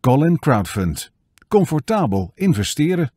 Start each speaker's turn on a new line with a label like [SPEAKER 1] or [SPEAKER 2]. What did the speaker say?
[SPEAKER 1] Colin Crowdfund. Comfortabel investeren.